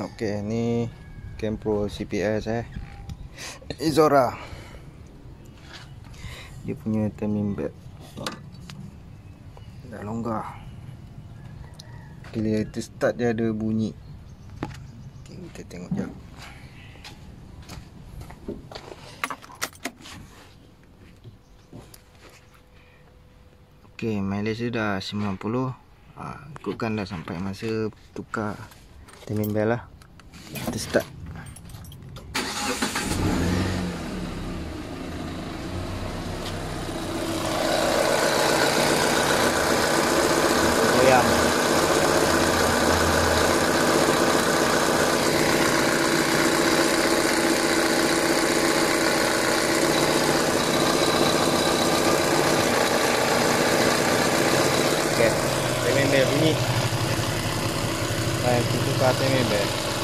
Okey, ni Kempro CPS eh. Izora. Dia punya timing belt. Dah longgar. Bila kita start dia ada bunyi. Okay, kita tengok jap. Okey, mileage dia dah 90. Ha, ikutkan dah sampai masa tukar timing bell lah. Kita start. Okay, timing bell bunyi. Baik, kita tukar timing bell.